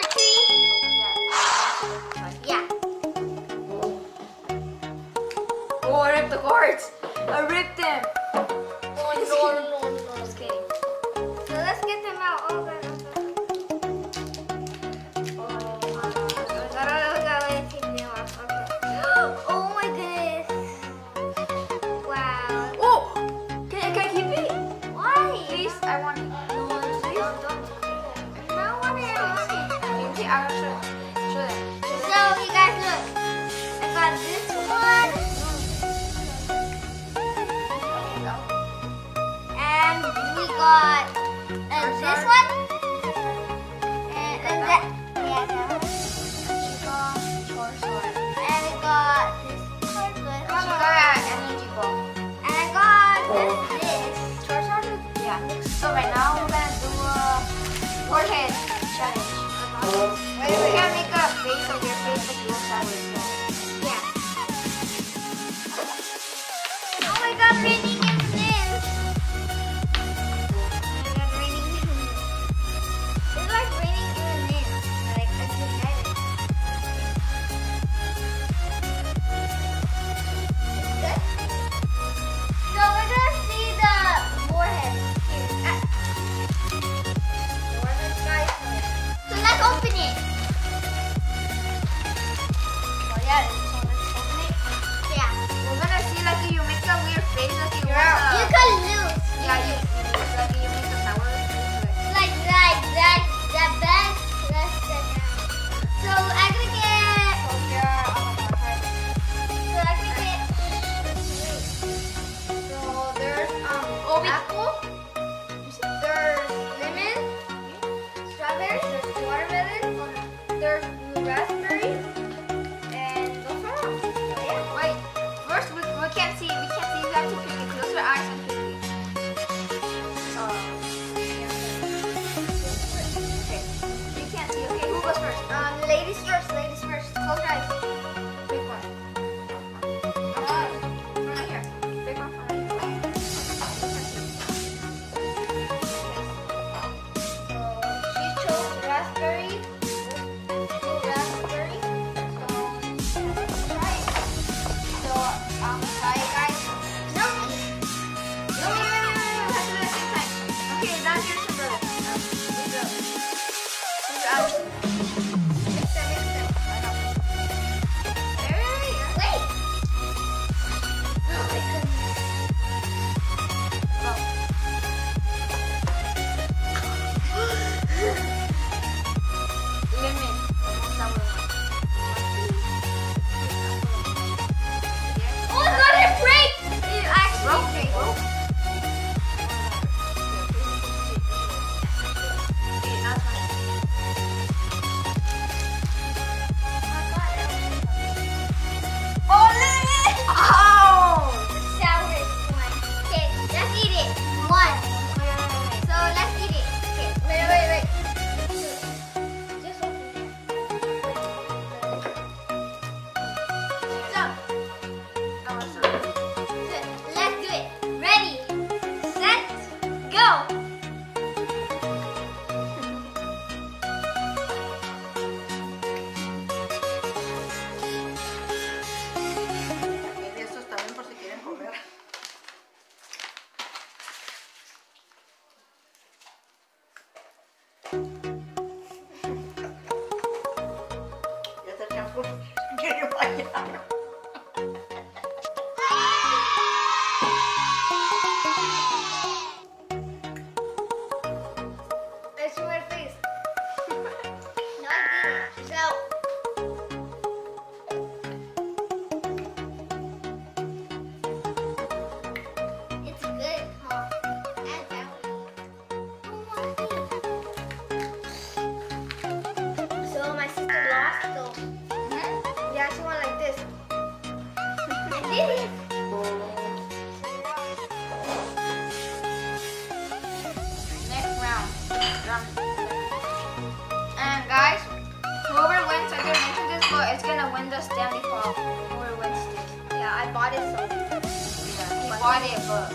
Dollar ladies Que Yeah,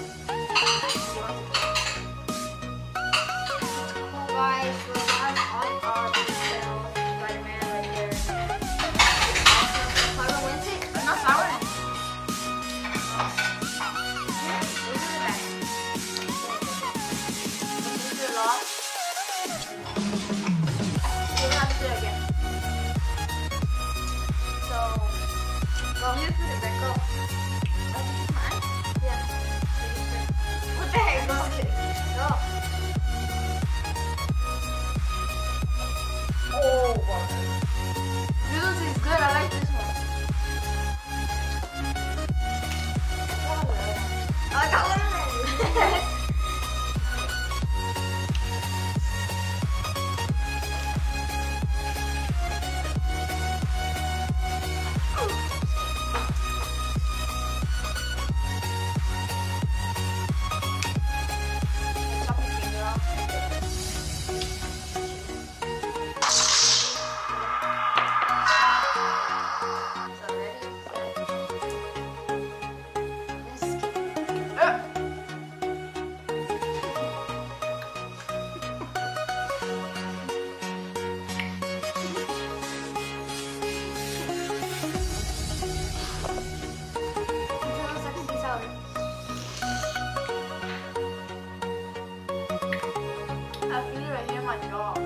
my god.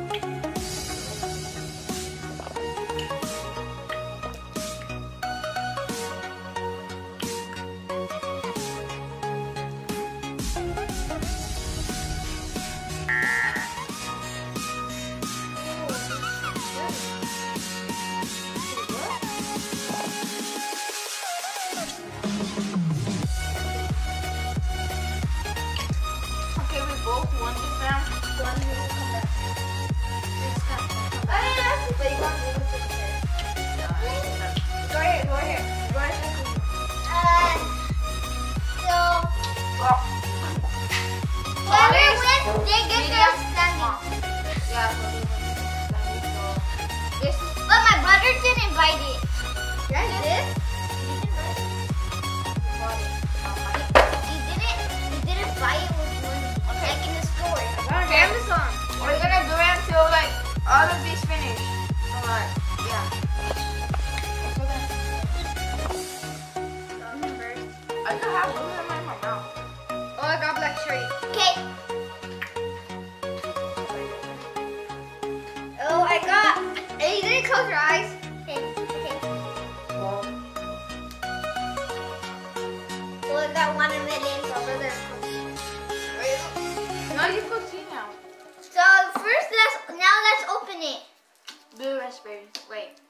both want to them. One Yeah, But my brother didn't it. Yeah, he did. He didn't buy it. He didn't, he didn't buy it. isn't it? Blue raspberry. Wait.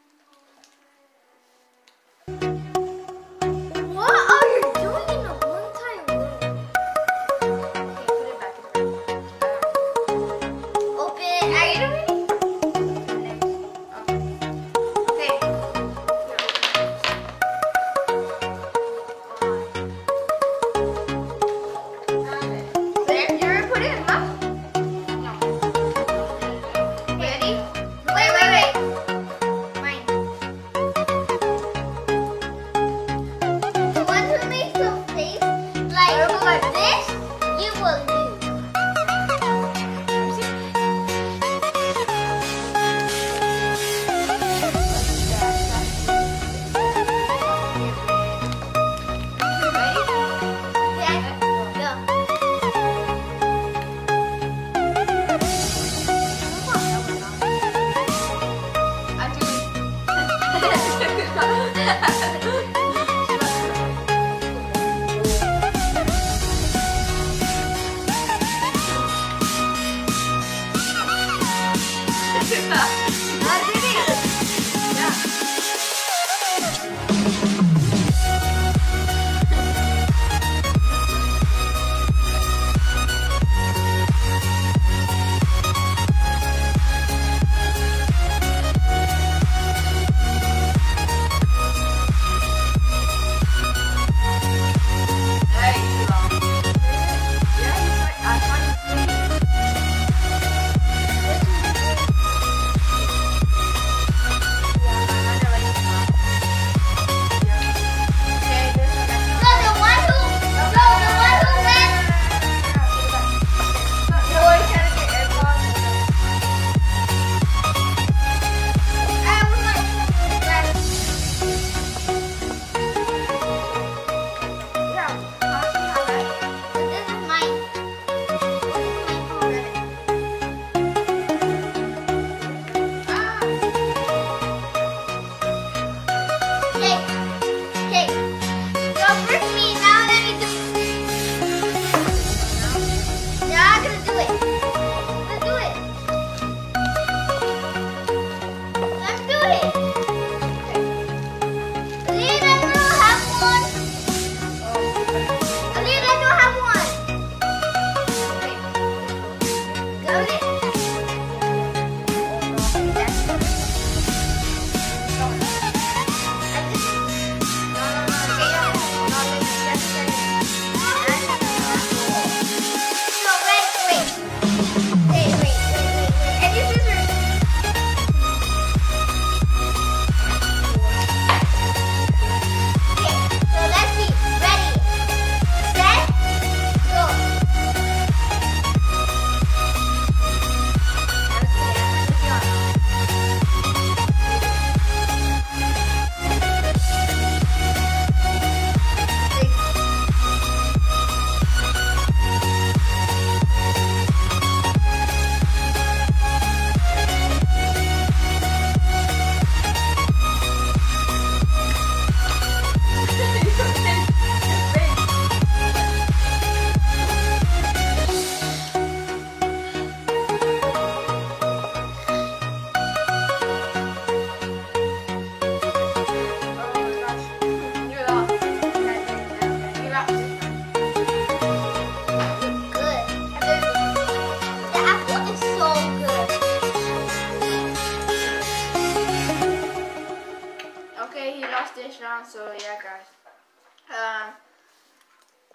Um,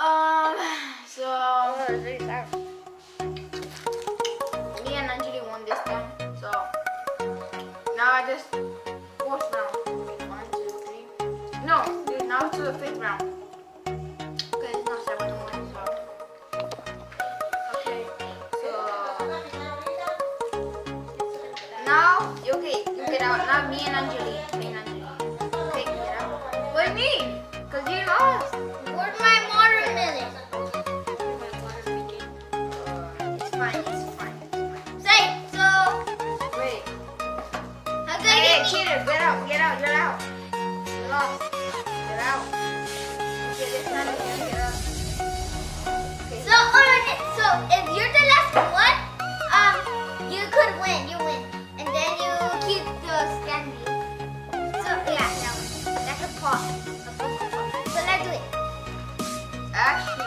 um, so. cheater. Get out. Get out. You're out. You lost. Get out. So, oh, alright, so if you're the last one, um, you could win. You win. And then you keep the standing. So, yeah, now one. That's a paw. So let's do it. Actually.